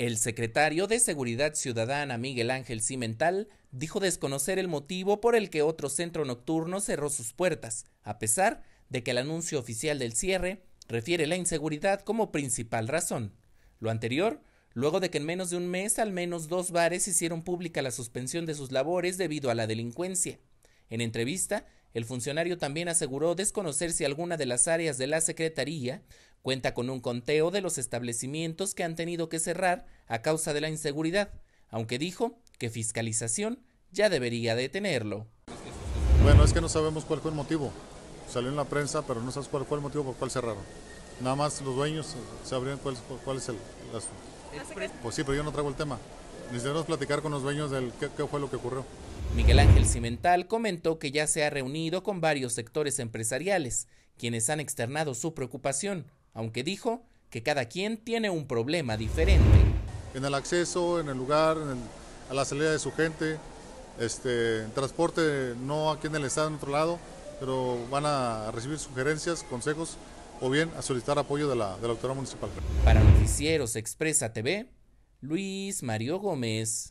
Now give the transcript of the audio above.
El secretario de Seguridad Ciudadana Miguel Ángel Cimental dijo desconocer el motivo por el que otro centro nocturno cerró sus puertas, a pesar de que el anuncio oficial del cierre refiere la inseguridad como principal razón. Lo anterior, luego de que en menos de un mes al menos dos bares hicieron pública la suspensión de sus labores debido a la delincuencia. En entrevista, el funcionario también aseguró desconocer si alguna de las áreas de la Secretaría cuenta con un conteo de los establecimientos que han tenido que cerrar a causa de la inseguridad, aunque dijo que fiscalización ya debería de tenerlo. Bueno, es que no sabemos cuál fue el motivo. Salió en la prensa, pero no sabes cuál fue el motivo por cuál cerraron. Nada más los dueños sabrían cuál, cuál es el, asunto. Pues sí, pero yo no traigo el tema. Necesitamos platicar con los dueños del qué, qué fue lo que ocurrió. Miguel Ángel Cimental comentó que ya se ha reunido con varios sectores empresariales, quienes han externado su preocupación, aunque dijo que cada quien tiene un problema diferente. En el acceso, en el lugar, en el, a la salida de su gente, este, en transporte no aquí en el estado, en otro lado, pero van a recibir sugerencias, consejos o bien a solicitar apoyo de la, de la autoridad municipal. Para Noticieros Expresa TV, Luis Mario Gómez.